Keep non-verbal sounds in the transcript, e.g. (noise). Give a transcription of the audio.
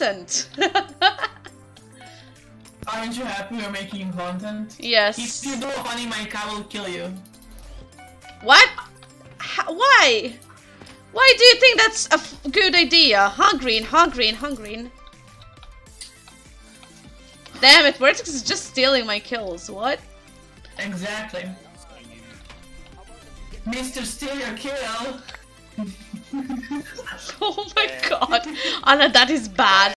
content. (laughs) Aren't you happy we're making content? yes. If you do honey, funny, my cat will kill you. What? H why? Why do you think that's a good idea? Hungry Green? hungry Green? Huh, Damn it, Vertex is just stealing my kills. What? Exactly. Mr. Steal Your Kill! (laughs) (laughs) Oh my god. Anna, that is bad.